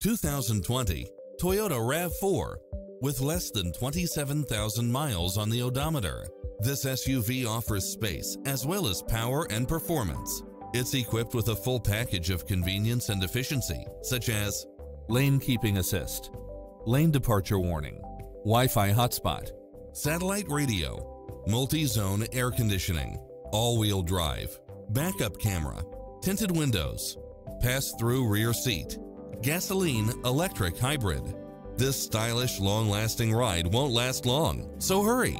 2020 Toyota RAV4 with less than 27,000 miles on the odometer. This SUV offers space as well as power and performance. It's equipped with a full package of convenience and efficiency, such as lane keeping assist, lane departure warning, Wi-Fi hotspot, satellite radio, multi-zone air conditioning, all-wheel drive, backup camera, tinted windows, pass-through rear seat, gasoline electric hybrid. This stylish, long-lasting ride won't last long, so hurry!